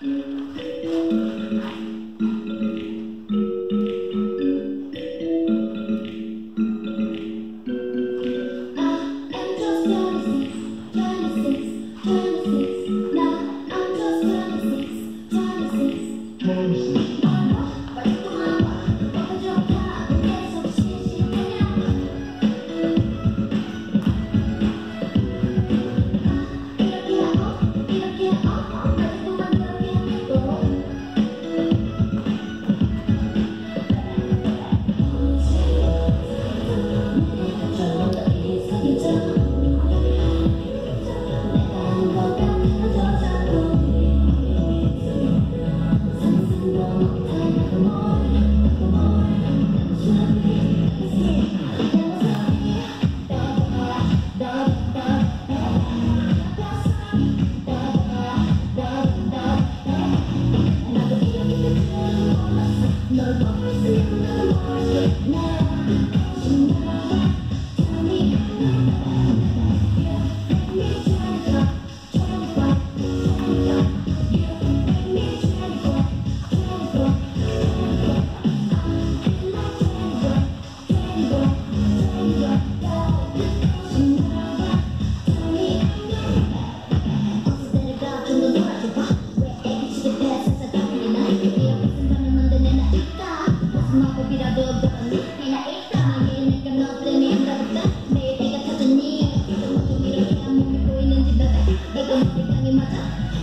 Música Música 那你们走